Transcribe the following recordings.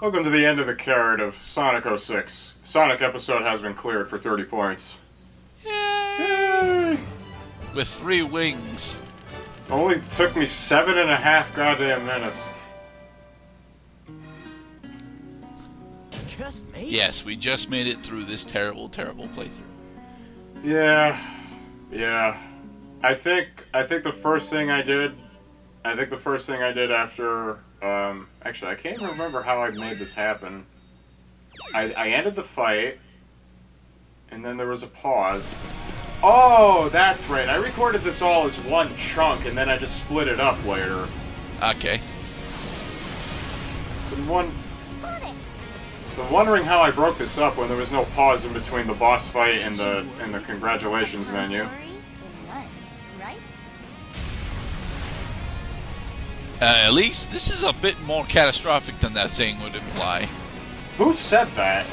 Welcome to the end of the carrot of Sonic 06. Sonic episode has been cleared for 30 points. Yay! With three wings. Only took me seven and a half goddamn minutes. Just made Yes, we just made it through this terrible, terrible playthrough. Yeah, yeah. I think I think the first thing I did, I think the first thing I did after, um, actually I can't even remember how I made this happen. I, I ended the fight, and then there was a pause. Oh, that's right. I recorded this all as one chunk, and then I just split it up later. Okay. So I'm one. So I'm wondering how I broke this up when there was no pause in between the boss fight and the and the congratulations menu. Uh, at least this is a bit more catastrophic than that saying would imply. Who said that?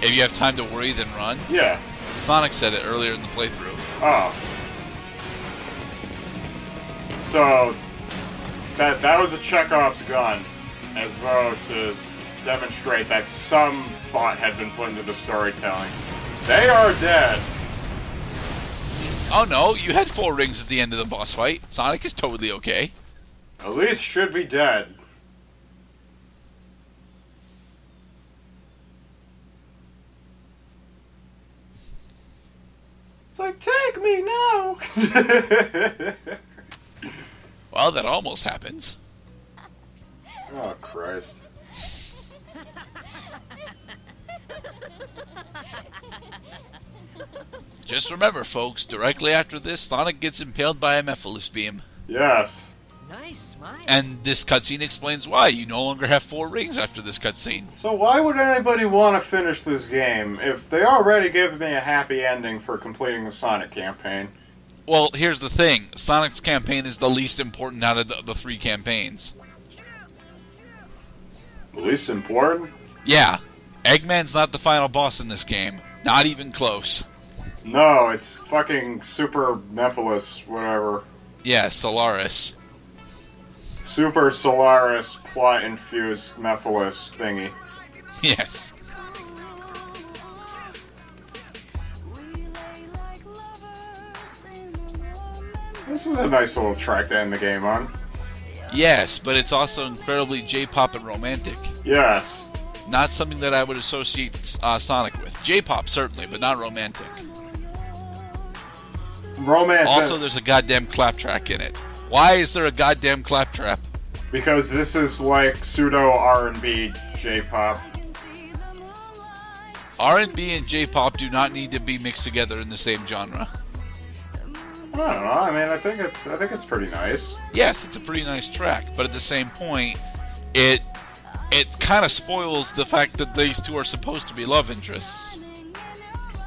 If you have time to worry, then run. Yeah. Sonic said it earlier in the playthrough. Oh. So that that was a Chekhov's gun, as though to demonstrate that some thought had been put into the storytelling. They are dead. Oh no, you had four rings at the end of the boss fight. Sonic is totally okay. At least should be dead. It's like, take me now! Well, that almost happens. oh, Christ. Just remember, folks, directly after this, Sonic gets impaled by a Mephiles beam. Yes. Nice smile. And this cutscene explains why. You no longer have four rings after this cutscene. So why would anybody want to finish this game if they already gave me a happy ending for completing the Sonic campaign? Well, here's the thing Sonic's campaign is the least important out of the, the three campaigns. The least important? Yeah, Eggman's not the final boss in this game. Not even close. No, it's fucking Super Mephiles, whatever. Yeah, Solaris. Super Solaris plot infused Mephiles thingy. Yes. This is a nice little track to end the game on. Yes, but it's also incredibly J-pop and romantic. Yes. Not something that I would associate uh, Sonic with. J-pop certainly, but not romantic. Romance. Also, there's a goddamn claptrap in it. Why is there a goddamn claptrap? because this is like pseudo R&B J-pop. R&B and J-pop do not need to be mixed together in the same genre. I don't know. I mean, I think it's I think it's pretty nice. Yes, it's a pretty nice track, but at the same point, it it kind of spoils the fact that these two are supposed to be love interests.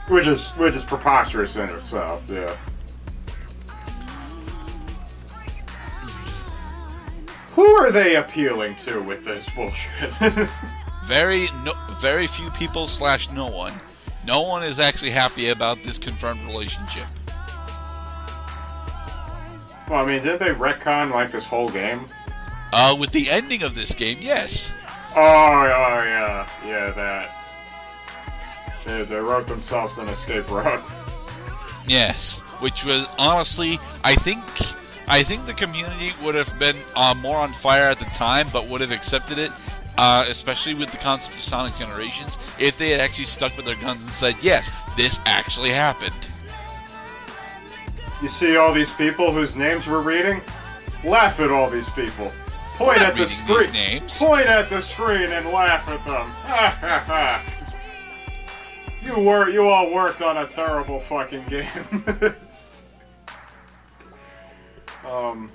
Which is which is preposterous in itself. Yeah. Who are they appealing to with this bullshit? Very no, very few people slash no one. No one is actually happy about this confirmed relationship. well, I mean, didn't they retcon like this whole game? Uh, with the ending of this game, yes. Oh, oh yeah, yeah, that. They, they wrote themselves an escape route. Yes, which was honestly, I think, I think the community would have been uh, more on fire at the time, but would have accepted it, uh, especially with the concept of Sonic Generations, if they had actually stuck with their guns and said, "Yes, this actually happened." You see all these people whose names we're reading? Laugh at all these people. Point at the screen. Point at the screen and laugh at them. Ha ha ha. You were you all worked on a terrible fucking game. um.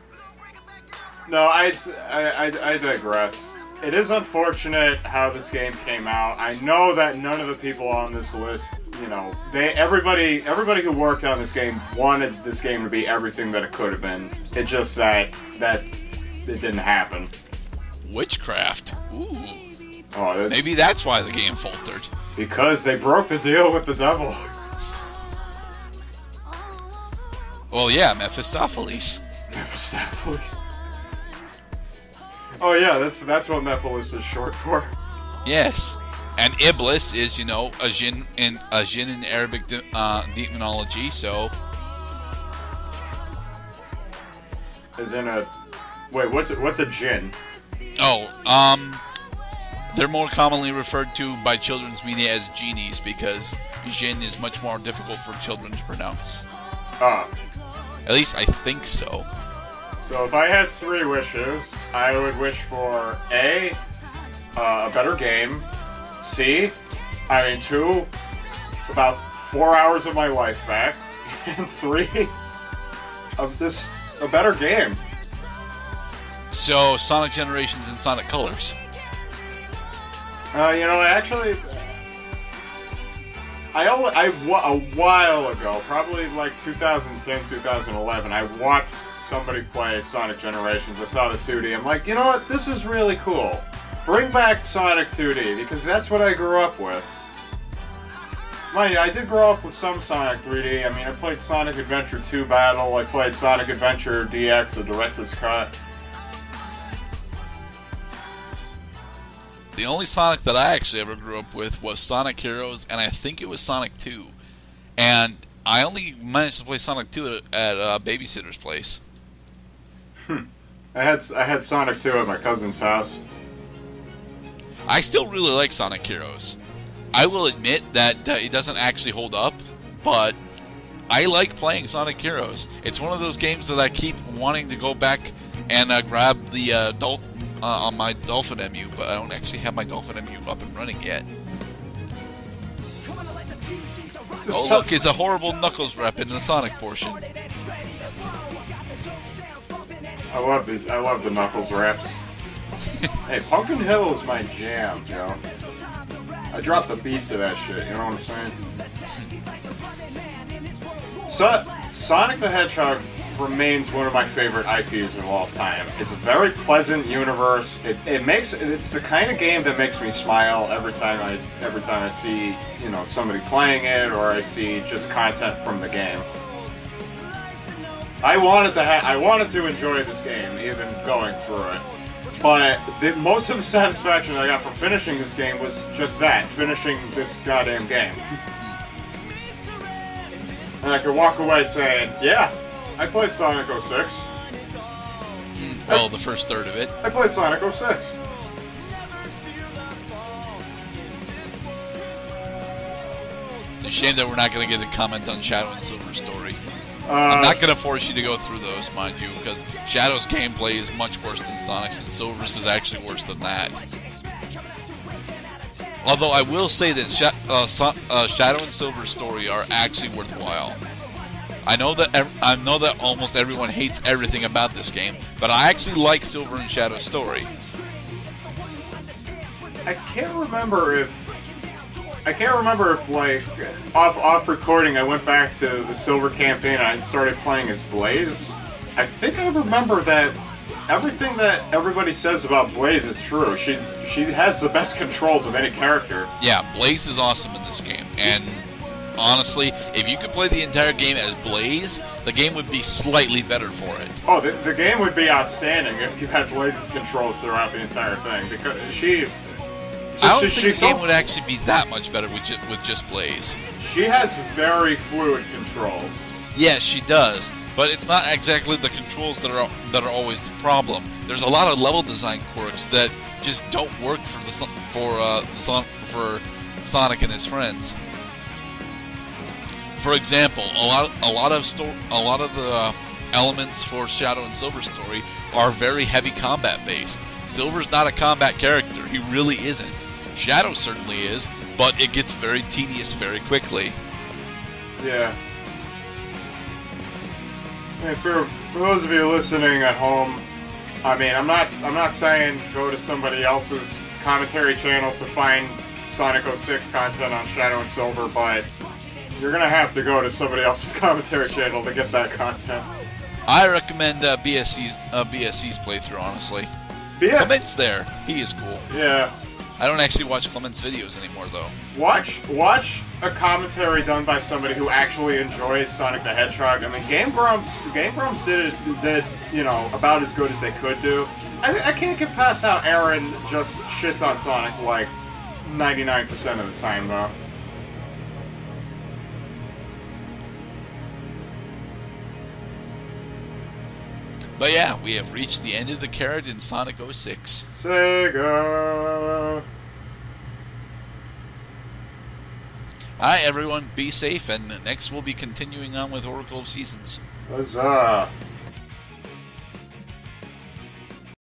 No, I, I, I, I digress. It is unfortunate how this game came out. I know that none of the people on this list, you know, they everybody everybody who worked on this game wanted this game to be everything that it could have been. It just that that it didn't happen. Witchcraft. Ooh, Oh, that's maybe that's why the game faltered. because they broke the deal with the devil. Well, yeah, Mephistopheles. Mephistopheles. Oh yeah, that's that's what Mephiles is short for. Yes. And Iblis is, you know, a jinn in a jinn in Arabic de- uh, demonology. So Is in a wait. What's a, what's a jinn? Oh, um, they're more commonly referred to by children's media as genies because Jin is much more difficult for children to pronounce. Ah, At least I think so. so if I had three wishes, I would wish for a uh, a better game. C, I mean two, about four hours of my life back, and three of just a better game. So Sonic Generations and Sonic Colors. Uh, you know, actually, I only, I a while ago, probably like 2010, 2011, I watched somebody play Sonic Generations. I saw the 2D. I'm like, you know what? This is really cool. Bring back Sonic 2D because that's what I grew up with. Mind you, I did grow up with some Sonic 3D. I mean, I played Sonic Adventure 2 Battle. I played Sonic Adventure DX, the director's cut. The only Sonic that I actually ever grew up with was Sonic Heroes, and I think it was Sonic 2. And I only managed to play Sonic 2 at, at a babysitter's place. I had I had Sonic 2 at my cousin's house. I still really like Sonic Heroes. I will admit that uh, it doesn't actually hold up, but I like playing Sonic Heroes. It's one of those games that I keep wanting to go back and uh, grab the uh, Dol- uh, on my Dolphin emu, but I don't actually have my Dolphin emu up and running yet. It's a Oh look, it's a horrible Knuckles rep in the Sonic portion. I love these. I love the Knuckles raps. hey, Pumpkin Hill is my jam, you know. I dropped the beats of that shit. You know what I'm saying? So, Sonic the Hedgehog remains one of my favorite IPs of all time. It's a very pleasant universe. It, it makes it's the kind of game that makes me smile every time I every time I see you know somebody playing it or I see just content from the game. I wanted to ha- I wanted to enjoy this game, even going through it. But the, most of the satisfaction I got from finishing this game was just that, finishing this goddamn game. and I could walk away saying, "Yeah, I played Sonic 06. Well, the first third of it. I played Sonic 06." It's a shame that we're not going to get a comment on Shadow and Silver story. Uh, I'm not going to force you to go through those, mind you, because Shadow's gameplay is much worse than Sonic's, and Silver's is actually worse than that. Although I will say that Sha- uh, so- uh, Shadow and Silver's story are actually worthwhile. I know that ev- I know that almost everyone hates everything about this game, but I actually like Silver and Shadow's story. I can't remember if I can't remember if like off off recording I went back to the Silver campaign and I started playing as Blaze. I think I remember that everything that everybody says about Blaze is true. She's she has the best controls of any character. Yeah, Blaze is awesome in this game, and honestly, if you could play the entire game as Blaze, the game would be slightly better for it. Oh, the, the game would be outstanding if you had Blaze's controls throughout the entire thing because she. I don't she, think she's the game would actually be that much better with just, with just Blaze. she has very fluid controls. Yes, she does, but it's not exactly the controls that are that are always the problem. There's a lot of level design quirks that just don't work for the for uh, for Sonic and his friends. For example, a lot a lot of a lot of the elements for Shadow and Silver story are very heavy combat based. Silver's not a combat character; he really isn't. Shadow certainly is, but it gets very tedious very quickly. Yeah. And for for those of you listening at home, I mean, I'm not I'm not saying go to somebody else's commentary channel to find Sonic 06 content on Shadow and Silver, but you're gonna have to go to somebody else's commentary channel to get that content. I recommend uh, BSC's uh, BSC's playthrough. Honestly, yeah, Clement's there. He is cool. yeah. I don't actually watch Clement's videos anymore though. Watch watch a commentary done by somebody who actually enjoys Sonic the Hedgehog. I mean, Game Grumps Game Grumps did it did you know about as good as they could do. I, I can't get past how Arin just shits on Sonic like 99% of the time, though. But yeah, we have reached the end of the carrot in Sonic 06. Sega. Alright, everyone, be safe, and next we'll be continuing on with Oracle of Seasons. Huzzah.